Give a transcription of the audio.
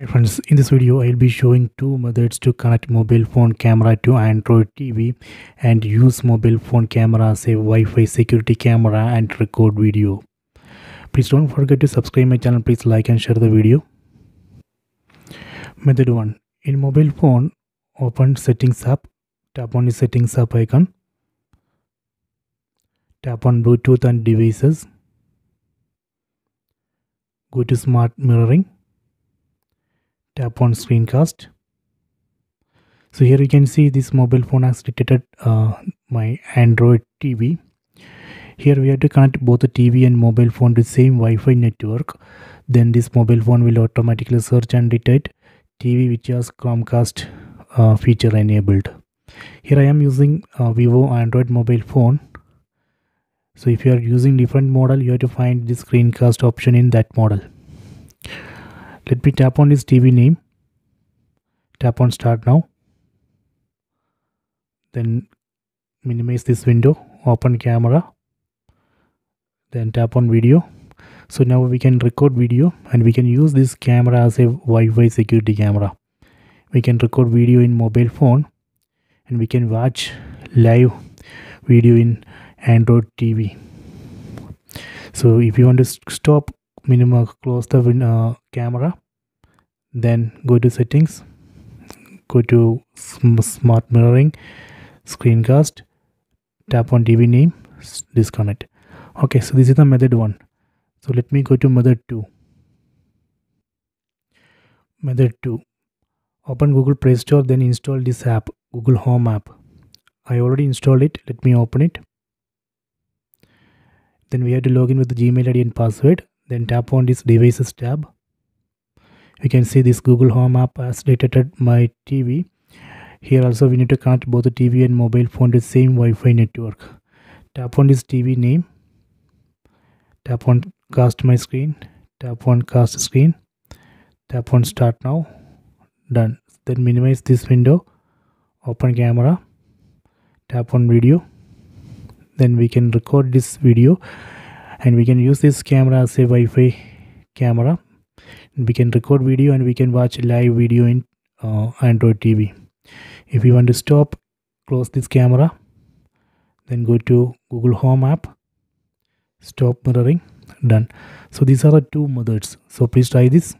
Hey friends, in this video I'll be showing two methods to connect mobile phone camera to Android TV and use mobile phone camera as a Wi-Fi security camera and record video. Please don't forget to subscribe my channel. Please like and share the video. Method 1. In mobile phone, open settings app. Tap on the settings app icon. Tap on Bluetooth and devices. Go to smart mirroring tap on screencast. So here you can see this mobile phone has detected uh, my android tv here we have to connect both the tv and mobile phone to the same wi-fi network. Then this mobile phone will automatically search and detect tv which has chromecast uh, feature enabled. Here i am using uh, vivo android mobile phone. So if you are using different model you have to find the screencast option in that model let me tap on this TV name. Tap on start now. Then minimize this window. Open camera. Then tap on video. So now we can record video and we can use this camera as a Wi-Fi security camera. We can record video in mobile phone and we can watch live video in Android TV so if you want to stop minimum close the uh, camera then go to settings go to smart mirroring screencast tap on tv name disconnect. Okay so this is the method one. So let me go to method two. Method two. Open google play store then install this app google home app. I already installed it. Let me open it. Then we have to log in with the gmail id and password then tap on this devices tab. You can see this google home app has detected my tv here also we need to connect both the tv and mobile phone to the same wi-fi network. Tap on this tv name. Tap on cast my screen. Tap on cast screen. Tap on start now. Done. Then minimize this window. Open camera. Tap on video. Then we can record this video and we can use this camera as a Wi-Fi camera. We can record video and we can watch live video in uh, Android TV if you want to stop close this camera then go to Google Home app stop mirroring done. So these are the two methods. So please try this